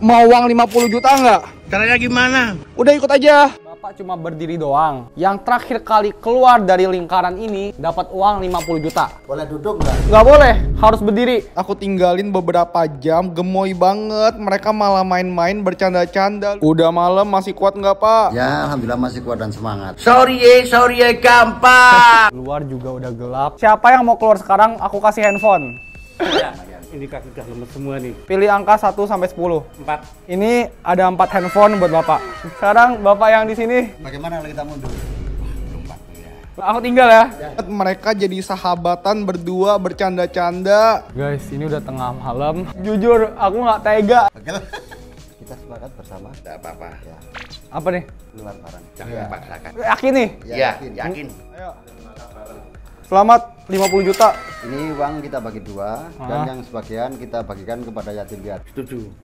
Mau uang 50 juta nggak? Caranya gimana? Udah ikut aja. Bapak cuma berdiri doang. Yang terakhir kali keluar dari lingkaran ini dapat uang 50 juta. Boleh duduk nggak? Nggak boleh, harus berdiri. Aku tinggalin beberapa jam, gemoy banget. Mereka malah main-main bercanda-canda. Udah malam masih kuat nggak pak? Ya, alhamdulillah masih kuat dan semangat. Sorry ya, sorry ya gampang. Luar juga udah gelap. Siapa yang mau keluar sekarang? Aku kasih handphone. Ini kaki udah lemes semua nih. Pilih angka 1 sampai 10. Empat. Ini ada 4 handphone buat Bapak. Sekarang Bapak yang di sini, Bagaimana kalau kita mundur? aku tinggal ya. Mereka jadi sahabatan berdua bercanda-canda. Guys, ini udah tengah malam. Jujur, aku nggak tega. Oke lah. Kita sepakat bersama. Tidak apa-apa. Ya, Apa nih? keluar barang. Jangan dipaksakan. Yakin nih? Ya, Ya, yakin. yakin. Selamat 50 juta. Ini uang kita bagi dua dan Ah. yang sebagian kita bagikan kepada yatim piatu. Setuju.